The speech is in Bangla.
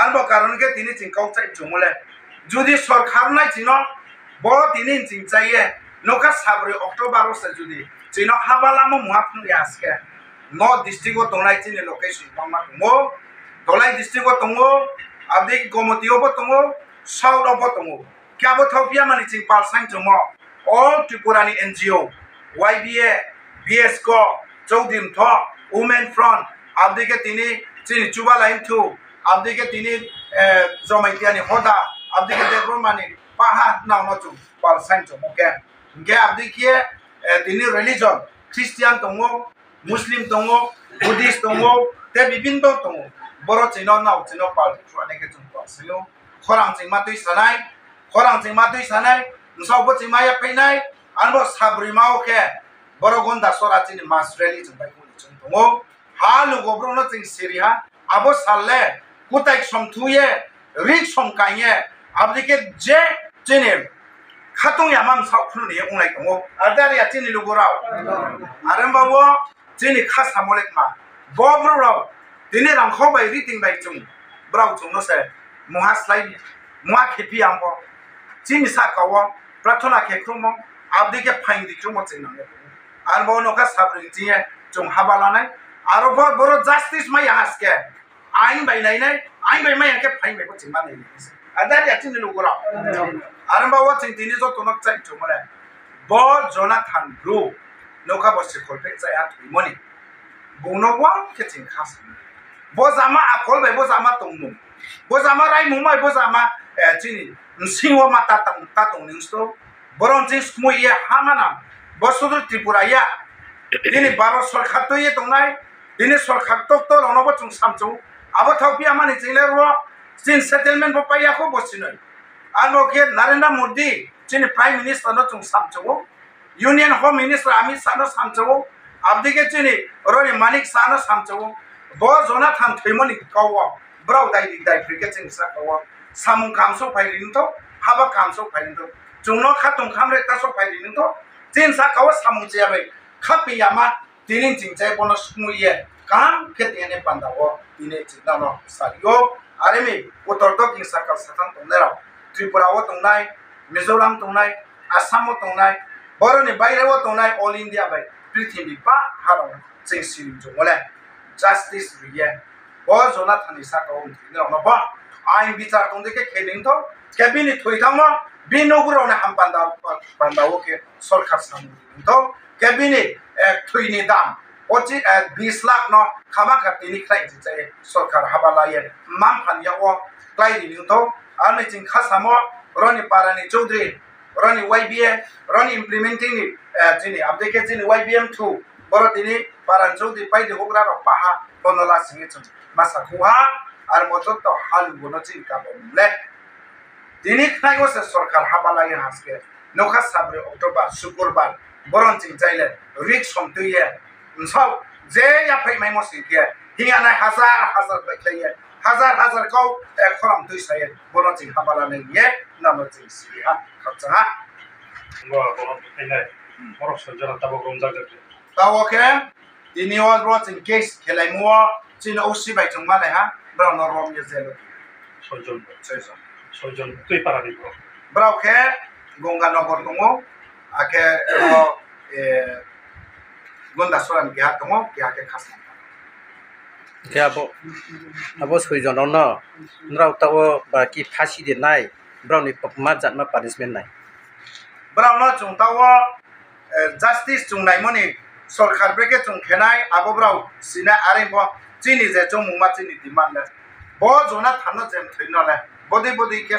আনব কারণকে তিনি চিংকাও চাই চুমুলে যদি সরকার নাই চিন ব তিনি চিংচাইয়ে নৌকা সাবরে অক্টোবরসে যদি। চিন হাবালামো মহাফুনি আসকে ন ডিস্ট্রিক্টও দোলাই চিনি লোকে সুপামা তুমো দোলাই ডিস্ট্রিক্টও তুমো আদি গমতিওবো তুমো সাউরবো তুমো কেবো থাউপিয়া মানে চিং পালসাং চুমো অল ত্রিপুরানি এনজিও ওয়াই বি এ বিএসকো চৌদিন থ, উমেন ফ্রন্ট আবদিকে তিনি চিনি চুবা লাইন থু। আপদিকে তিনি জমাইতিয়ানি হদা সদা আপদিকে দেখব মানে পাহা না নচু পাল সাইন্স জ্ঞান গে আপদিকে তিনি রিলিজন খ্রিস্টিয়ান দং মুসলিম দং বুদ্ধিস্ট দং তে বিভিন্ন দং বড় চিহ্ন নাও চিহ্ন পাল সানেকে জন পাল খরাং চিমা তুই সানাই খরাং চিমা তুই সানাই নসাও বচি মাইয়া ফেনাই আনবো সাবরি মাও কে বড় গন্ডা সরা চিনি মাস রিলিজন বাই কোন চিহ্ন দং হালু গোব্রন সিরিয়া আবো সালে 후딱 섬투에 릭 섬강에 아버지께 제 제네 카동 야맘 사쿠르 예 공라이 공고 아다리야 제니 루고라우 아름바워 제니 카 사몰렉마 보브로라우 디네 랑코 바이 리팅 바이 좀 브라우 좀노세 무하 슬라이디 무하 케피 양고 지미 사카워 프라토나 케크로모 아버지께 파인 디크로모 제나고 아름바워 노카 사브링 지에 좀 하발라나이 아로바 보로 자스티스 마이 ke 아잉 바이 나이네 아잉 바이 마이 아케 파잉 바이 버친 마네 아다리 아틴 누구라 아름바와 틴틴이서 돈악 짜이 정말 버 조나탄 브루 노카 버시 콜페 짜이 아 이모니 봉노와 케팅 bo 보자마 아콜 바이 보자마 동무 보자마 라이 무마이 보자마 에티니 msingo mata tang katong ningsto boron jing smo iya hamana বস্তুত ত্রিপুরা ইয়া দিনে বারো সরকার তো ইয়ে তোমরা দিনে সরকার তো তো রণবচন সামচৌ আবার থাকি আমার নিচে রো চীন সেটেলমেন্ট পাই আকো বসি নই আলোকে নরেন্দ্র মোদি চীন প্রাইম মিনিস্টার চুং সামছব ইউনিয়ন হোম মিনিস্টার আমি সানো সামছব আবদিকে চীন রই মানিক সানো সামছব ব জনা থান থৈমনি কাও ব্রাও দাই দি দাই ফ্রিকে চীন সা কাও সামু কাম সো ফাইলি নতো হাবা কাম সো ফাইলি নতো চুং ন খাতুং খাম রে তা সো ফাইলি নতো চীন সা কাও সামু জিয়াবে। খাপি আমা দিনিন চিন চাই বনস মুইয়ে ka sa tang tong nera tripura wo tong nai mizoram tong nai assam wo tong nai boro ni বাইরে wo tong nai all india bai পৃথিবী বা হারো ching sirim jo mole justice riye bo jona thani sa ka um tine no ba ain বিচার tong de ke kheling to cabinet thoi thamo বিনগুরনে হাম পান্ডা পান্ডাওকে সরকার সামনে তো ক্যাবিনেট থুইনি দাম পঁচি বিশ লাখ ন খামা খাতিনি খাই যে সরকার হাবা লাইয়ে মাম ফানিয়াও ক্লাইনি তো আর মিচিং খাসামো রনি পারানি চৌধুরী রনি ওয়াইবিএ রনি ইমপ্লিমেন্টিং নি যিনি আপডেকে যিনি ওয়াইবিএম টু বড় তিনি পারান চৌধুরী পাইদি হোকরা পাহা বনলা সিংহে মাসা খুহা আর মতো তো হালুগুনো চিন্তা বললে দিনে খাইগো সে সরকার হাবা লাগে হাসকে নৌকা সাবরে অক্টোবর শুক্রবার বরং চিং চাইলে রিক সমতুয়ে সব যে ফেমাই মসজিদে হিঙানায় হাজার হাজার বাইখাইয়ে হাজার হাজার কৌ খরম দুই সাইয়ে বনচিং হাবালানে গিয়ে নামচিং সিহা খরচাহা তাওকে দিনি ওয়াজ রচিং কেস খেলাই মুয়া চিন ওসি বাইচং মানে হা ব্রাউন রম জেল ছয়জন ছয়জন ছয়জন তুই পারা দিব ব্রাউকে গঙ্গানগর দङ আকে gonda soran ki hat tungo ki ake khas ke abo abo suijon no nrau tawo ba ki phasi de nai browni pakma jatma punishment nai Brau no chung tawo justice chung nai moni সরকার ব্রেকে chung খেনাই আবো ব্রাউ সিনা আরে ব চিনি যে chung মুমা চিনি ডিমান্ড ব জনা থানো যেম থইনলে বদি বদি কে